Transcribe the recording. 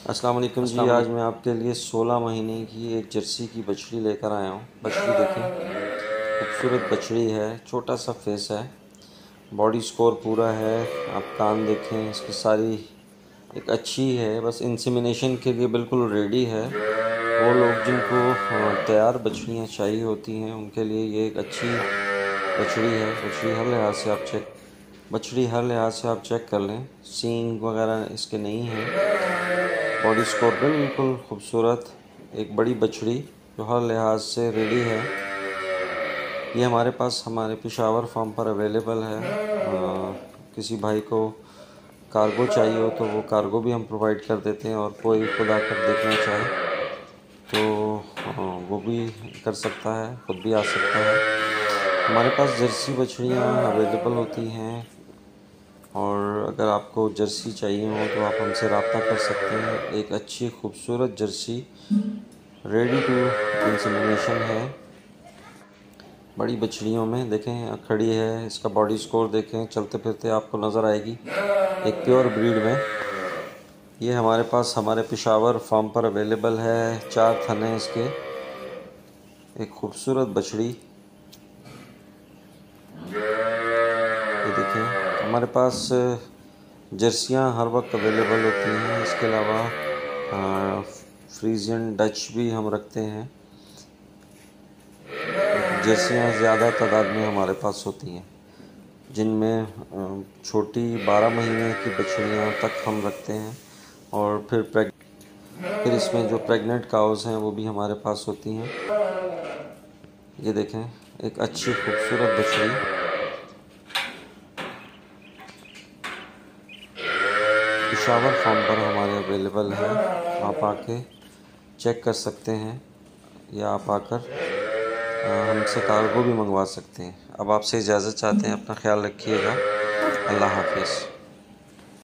अस्सलाम वालेकुम जी आज मैं आपके लिए 16 महीने की एक जर्सी की बछड़ी लेकर आया हूँ। बछड़ी देखें खूबसूरत बछड़ी है छोटा सा फेस है बॉडी स्कोर पूरा है आप कान देखें इसकी सारी एक अच्छी है बस इंसिमिनेशन के लिए बिल्कुल रेडी है। वो लोग जिनको तैयार बछड़ियाँ चाहिए होती हैं उनके लिए ये एक अच्छी बछड़ी है। बछड़ी हर लिहाज से आप चेक बछड़ी हर लिहाज से आप चेक कर लें। सींग वगैरह इसके नहीं हैं। बॉडी स्कोर बिल्कुल खूबसूरत। एक बड़ी बछड़ी जो हर लिहाज से रेडी है। ये हमारे पास हमारे पिशावर फार्म पर अवेलेबल है। आ, किसी भाई को कार्गो चाहिए हो तो वो कार्गो भी हम प्रोवाइड कर देते हैं और कोई खुद आकर देखना चाहे तो वो भी कर सकता है खुद भी आ सकता है। हमारे पास जर्सी बछड़ियाँ अवेलेबल होती हैं। और अगर आपको जर्सी चाहिए हो तो आप हमसे रबता कर सकते हैं। एक अच्छी, खूबसूरत जर्सी। रेडी टू इंसमिनेशन है। बड़ी बछड़ियों में देखें, खड़ी है। इसका बॉडी स्कोर देखें। चलते फिरते आपको नज़र आएगी। एक प्योर ब्रीड में। ये हमारे पास, हमारे पिशावर फार्म पर अवेलेबल है। चार थने इसके। एक खूबसूरत बछड़ी। ये देखें। हमारे पास जर्सियाँ हर वक्त अवेलेबल होती हैं। इसके अलावा फ्रीजियन डच भी हम रखते हैं। जर्सियाँ ज़्यादा तादाद में हमारे पास होती हैं, जिनमें छोटी बारह महीने की बछड़ियाँ तक हम रखते हैं और फिर प्रेग, फिर इसमें जो प्रेग्नेंट काउस हैं, वो भी हमारे पास होती हैं। ये देखें, एक अच्छी खूबसूरत बछड़ी। पिशावर फॉर्म पर हमारे अवेलेबल है। आप आके चेक कर सकते हैं, या आप आकर हमसे कार्गो भी मंगवा सकते हैं। अब आपसे इजाज़त चाहते हैं, अपना ख्याल रखिएगा। अल्लाह हाफिज़।